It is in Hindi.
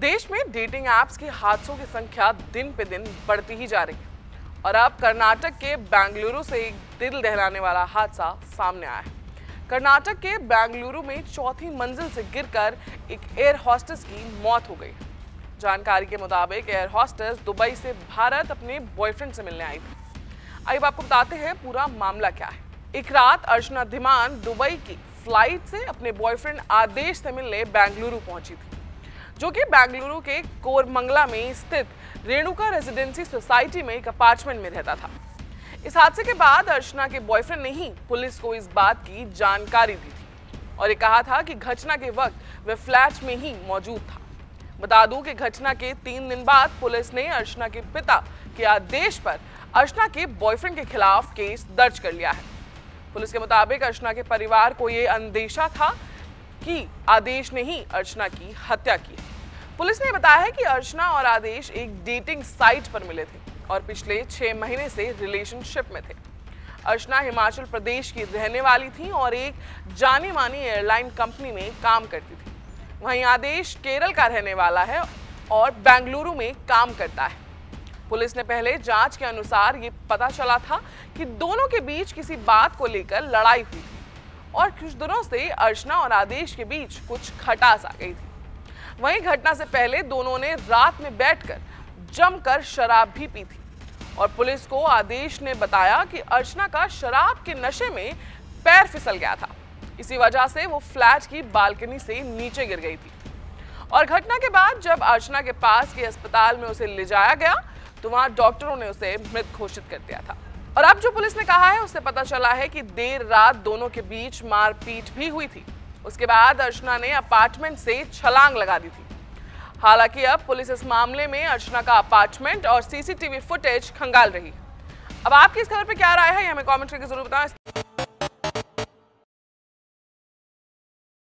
देश में डेटिंग एप्स की हादसों की संख्या दिन पे दिन बढ़ती ही जा रही है। और अब कर्नाटक के बेंगलुरु से एक दिल दहलाने वाला हादसा सामने आया है। कर्नाटक के बेंगलुरु में चौथी मंजिल से गिरकर एक एयर हॉस्टेस की मौत हो गई। जानकारी के मुताबिक एयर हॉस्टेस दुबई से भारत अपने बॉयफ्रेंड से मिलने आई। थी अब आपको बताते हैं पूरा मामला क्या है। एक रात अर्चना धीमान दुबई की फ़्लाइट से अपने बॉयफ्रेंड आदेश से मिलने बेंगलुरु पहुँची थी। जो कि बेंगलुरु के कोरमंगला में स्थित रेणुका रेजिडेंसी सोसाइटी में एक अपार्टमेंट में रहता था। इस हादसे के बाद अर्चना के बॉयफ्रेंड ने ही पुलिस को इस बात की जानकारी दी थी और ये कहा था कि घटना के वक्त वह फ्लैट में ही मौजूद था। बता दूँ कि घटना के तीन दिन बाद पुलिस ने अर्चना के पिता के आदेश पर अर्चना के बॉयफ्रेंड के खिलाफ केस दर्ज कर लिया है। पुलिस के मुताबिक अर्चना के परिवार को ये अंदेशा था कि आदेश ने ही अर्चना की हत्या की पुलिस ने बताया है कि अर्चना और आदेश एक डेटिंग साइट पर मिले थे और पिछले छह महीने से रिलेशनशिप में थे। अर्चना हिमाचल प्रदेश की रहने वाली थी और एक जानी मानी एयरलाइन कंपनी में काम करती थी। वहीं आदेश केरल का रहने वाला है और बेंगलुरु में काम करता है। पुलिस ने पहले जाँच के अनुसार ये पता चला था कि दोनों के बीच किसी बात को लेकर लड़ाई हुई थी और कुछ दिनों से अर्चना और आदेश के बीच कुछ खटास आ गई थी। वहीं घटना से पहले दोनों ने रात में बैठकर जमकर शराब भी पी थी। और पुलिस को आदेश ने बताया कि अर्चना का शराब के नशे में पैर फिसल गया था। इसी वजह से वो फ्लैट की बालकनी से नीचे गिर गई थी। और घटना के बाद जब अर्चना के पास के अस्पताल में उसे ले जाया गया तो वहाँ डॉक्टरों ने उसे मृत घोषित कर दिया था। और अब जो पुलिस ने कहा है, उससे पता चला है कि देर रात दोनों के बीच मारपीट भी हुई थी। उसके बाद अर्चना ने अपार्टमेंट से छलांग लगा दी थी। हालाँकि अब पुलिस इस मामले में अर्चना का अपार्टमेंट और सीसीटीवी फुटेज खंगाल रही अब आपकी इस खबर पर क्या राय है हमें कमेंट करके ज़रूर बताएँ।